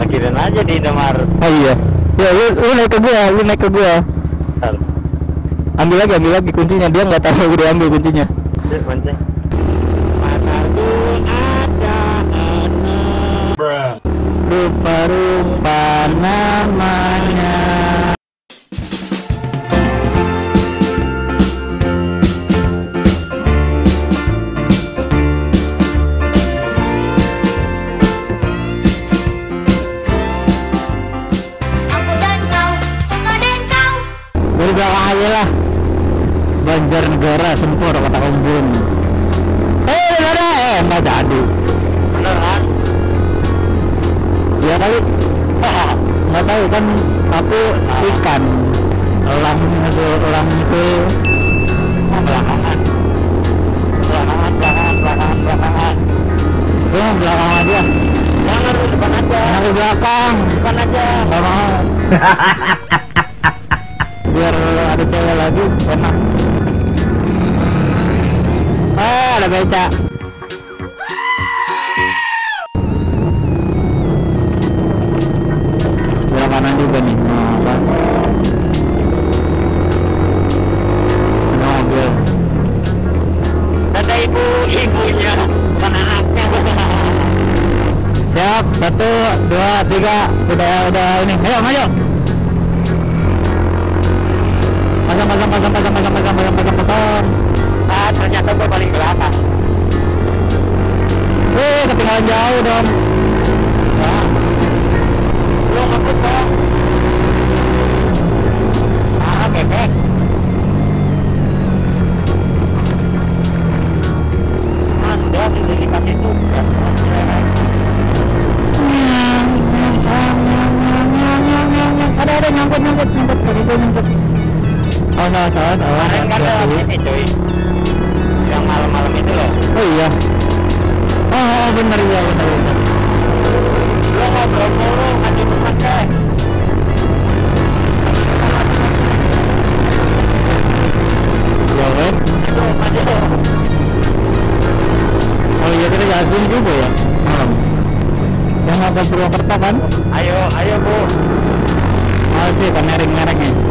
parkirin aja di Indomaret. Oh iya. Ya lu, lu naik ke gua lu naik ke gua. Ntar. ambil lagi ambil lagi kuncinya. Dia nggak tahu udah ambil kuncinya. Pasarku ada anak rupa-rupa namanya belakang aja lah Banjarnegara Sempur kota Umbun eh ada. Eh nggak jadi Bener kan? ya kali. Nggak tahu kan aku ikan. Elang musuh elang Oh, belakangan. Belakangan, belakangan, belakangan, belakangan. Gue mau belakang aja. Jangan lu depan aja. Jangan belakang. Depan aja. Nggak mau lagi enak. Ah ada beca. Kanan juga nih. Nah, apa? Ada mobil. Ada ibu, ibunya. Bukan anaknya. Siap. Satu dua tiga. Udah udah ini. Ayo maju pasang pasang pasang pasang pasang pasang pasang pasang pasang Ah, ternyata gue paling belakang Wih, ketinggalan jauh dong. Yang malam-malam itu loh Oh iya. Oh, oh benar iya benar benar. Lu ngobrol mulu, Ya wes. Maju, maju Oh iya kita jalan juga ya malam. Yang ke Purwokerto kan? Ayo, ayo bu Oh sih, kan nering merengnya.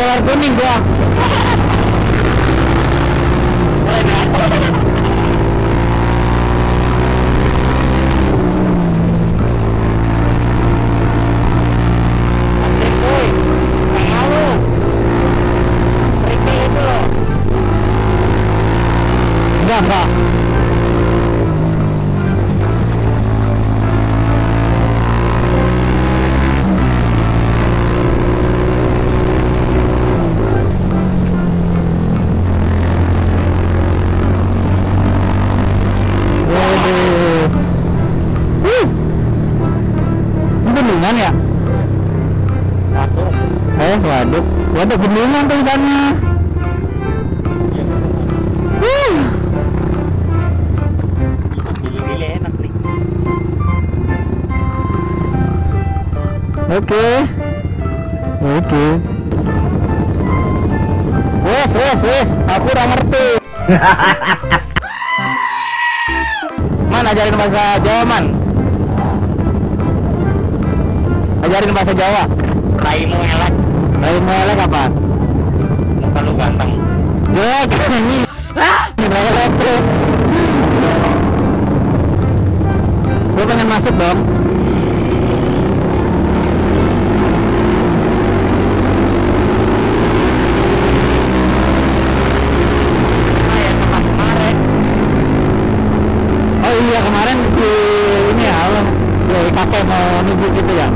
They are Bunda, down. Waduh, bendungan tuh di sana. Oke. Oke. Wes, wes, wes. Aku udah ngerti. man, ajarin bahasa Jawa, Man. Ajarin bahasa Jawa. Raimu elek nyebrangnya kapan? terlalu ganteng. Jelek ini. Nyebrangnya satu. Gue pengen masuk dong. Ya, oh iya kemarin si ini ya, si kakek mau nunggu gitu ya.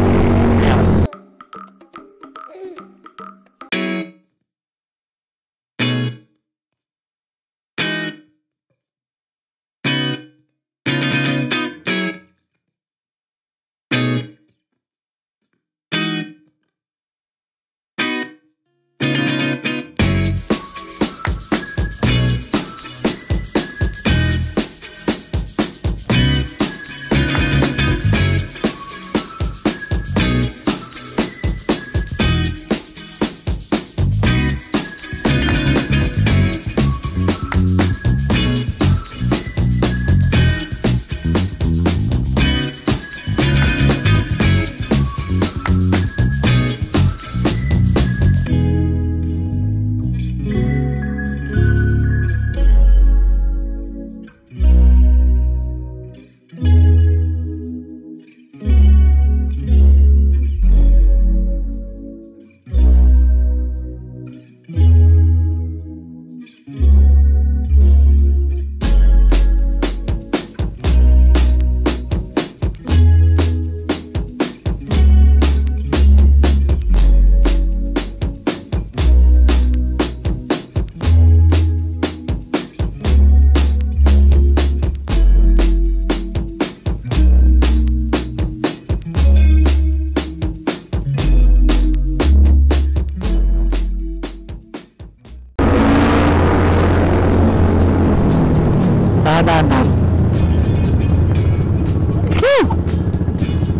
Huh.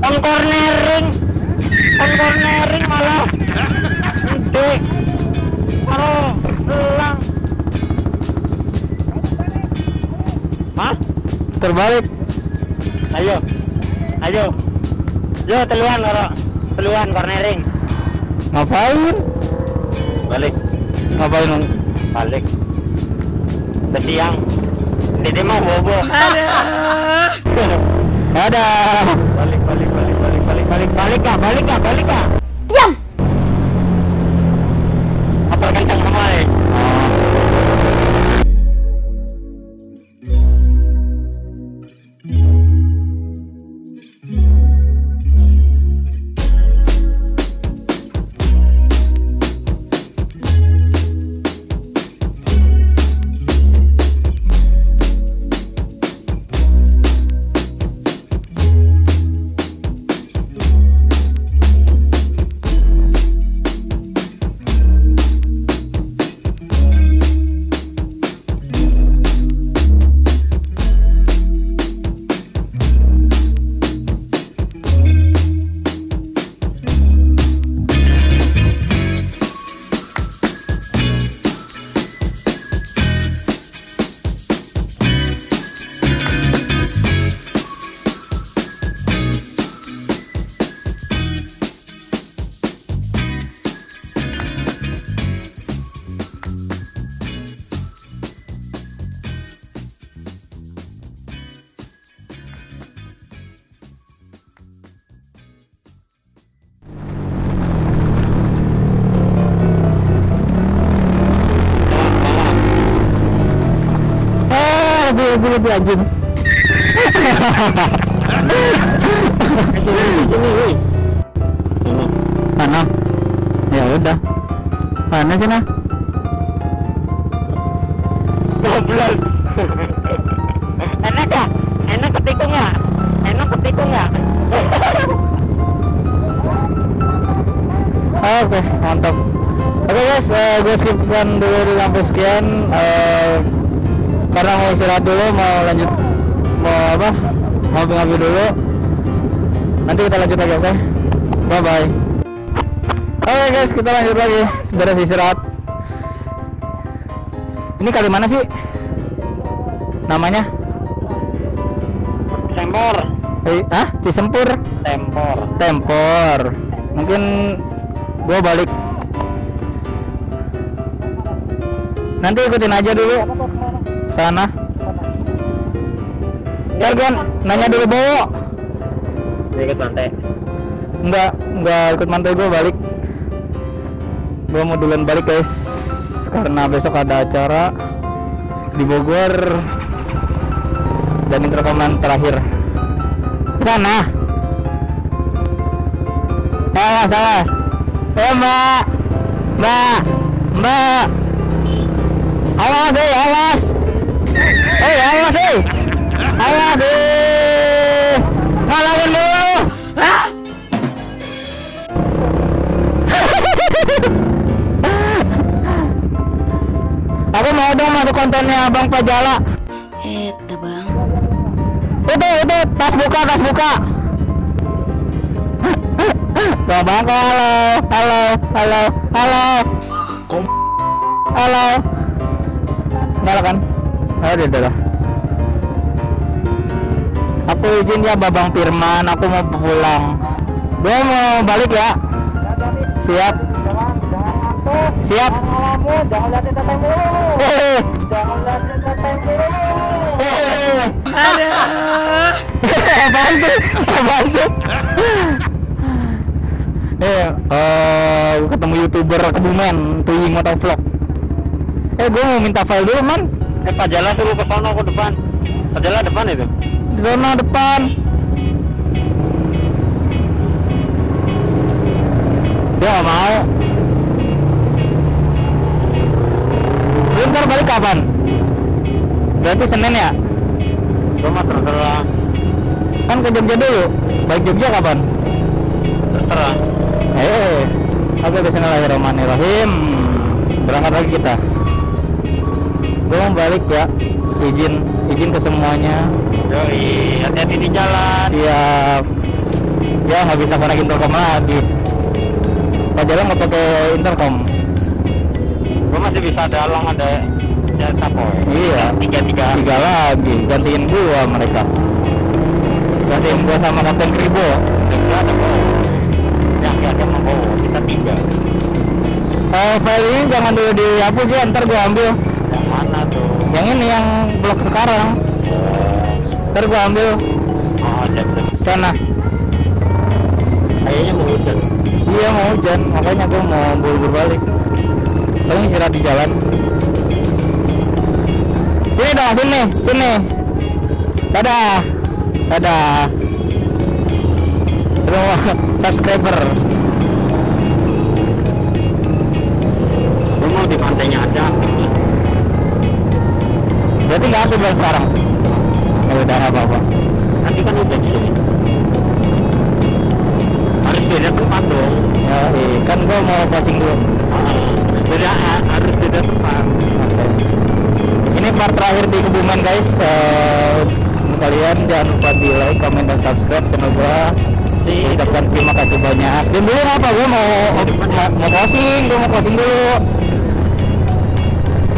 On cornering. On cornering malah. Gede. Kalau pulang. Hah? Terbalik. Ayo. Ayo. Yo teluan karo, Teluan cornering. Ngapain? Balik. Ngapain nung? Balik. Ke tiang. Dede mau bobo. Aduh. dadah balik balik balik balik balik balik balik kah balik kah balik kah Diam. Lebih lebih anjing. Mana ya udah. Mana sih nah. Goblok. Enak ya? Enak ketikung ya? Enak ketikung ya? Oke, mantap. Oke guys, eh, gue skipkan dulu di lampu sekian. Eh, karena mau istirahat dulu, mau lanjut mau apa? Mau ngopi dulu. Nanti kita lanjut lagi, oke? Bye bye. Oke guys, kita lanjut lagi. Beres istirahat. Ini kali mana sih? Namanya? sempor Eh, ah, Cisempur. tempor Tempor. Mungkin gua balik. Nanti ikutin aja dulu sana. Ntar gua nanya dulu Bowo. dikit pantai Enggak, enggak ikut mantai gua balik. Gua mau duluan balik guys. Karena besok ada acara di Bogor dan ini rekaman terakhir. Sana. Awas, awas. Eh, Mbak. Mbak. Mbak. Awas, eh, awas. Eh, awas, eh. Awas, eh. Ngalahin dulu. Aku mau dong masuk kontennya Abang Pajala. Eta bang. Itu, itu, tas buka, tas buka. Bang, halo, halo, halo, halo. Halo. Nyala kan? Udah, udah. Aku izin ya Babang Firman, aku mau pulang. Gua mau balik ya. Siap. Siap. teteh mulu Eh, gua ketemu youtuber Kebumen, Tuying Motovlog. Eh, gue mau minta file dulu, man. Eh Pak Jala suruh ke sono ke depan Pak Jala depan itu Di zona depan. Dia nggak mau. Lu ntar balik kapan? Berarti Senin ya? gua mah terserah Kan ke Jogja dulu. Balik Jogja kapan? terserah Eh, oke Bismillahirrahmanirrahim. Berangkat lagi kita. Gue mau balik ya. Izin, izin ke semuanya. Yoi, hati-hati di jalan Siap. Ya nggak bisa connect intercom lagi. Pak Jalan nggak pakai intercom. gua masih bisa dalang ada jasa poin Iya. tiga tiga tiga lagi gantiin gua mereka gantiin gua sama kapten kribo tiga ada poin yang ada mau kita tiga Eh, file ini jangan dulu dihapus ya ntar gua ambil yang mana tuh? Yang ini yang blok sekarang. Ntar gua ambil. Oh ada sana. Kayaknya mau hujan. Iya mau hujan. Makanya gua mau buru-buru balik. Paling istirahat di jalan. Sini dong sini sini. Dadah. Dadah. Semua subscriber. Gue mau di pantainya ada nggak aktif dong sekarang ya udah apa-apa nanti kan udah di sini harus beda tempat dong ya iya. kan gua mau posting dulu Ah, beda harus beda tempat Oke. Ini part terakhir di Kebumen guys. Untuk kalian jangan lupa di like, comment, dan subscribe channel gua. Ucapkan terima kasih banyak. Dan dulu apa? Gua mau mau, mau posting, gua mau posting dulu.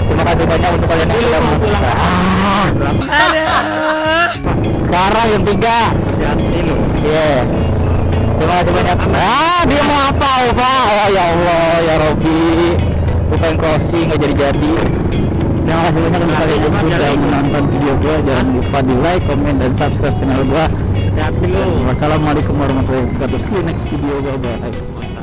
Terima kasih banyak untuk kalian yang sudah. Ah, sekarang 3 hati lu Iya. Terima kasih banyak. Ah, dia mau apa, Pak? Oh, ya Allah, ya Robi. Pengen crossing nggak jadi-jadi. Terima kasih banyak untuk kalian yang sudah menonton video gue. Jangan lupa di like, comment, dan subscribe channel gue. Wassalamualaikum warahmatullahi wabarakatuh. See you next video. Bye bye.